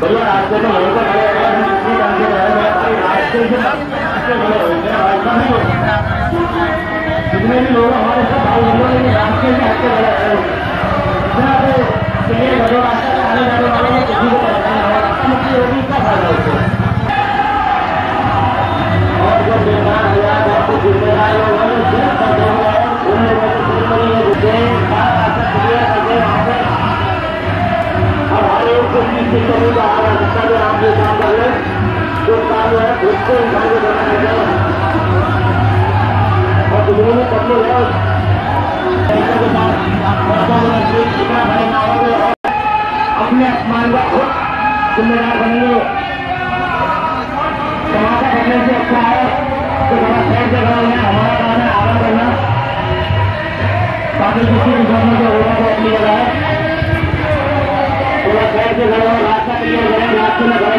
भैया रास्ते में यहीं पर खड़े हैं से से गए जितने भी लोग हमारे साथ भाई हम ने रास्ते में हटके खड़े रहे इतना तो चलिए घरों हर एक को का आ रहा है जो आप ये काम रहे जो काम है उसको इंसान को देना है और दुनिया में के और अपने अपमान का खुद जिम्मेदार बनेंगे समाजा करने से अच्छा है तो थोड़ा साइड से खड़ा होना हमारा काम है आराम करना बाकी किसी भी समझ में होगा तो अपनी जगह है। थोड़ा साइड